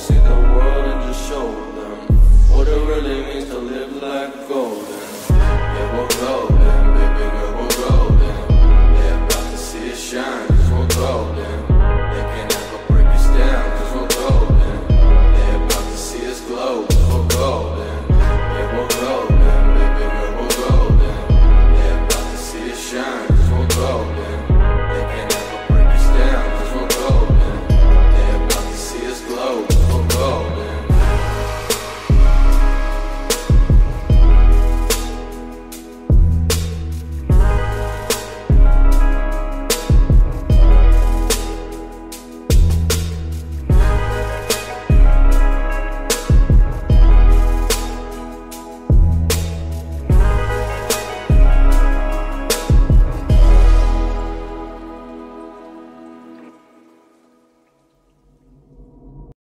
solidão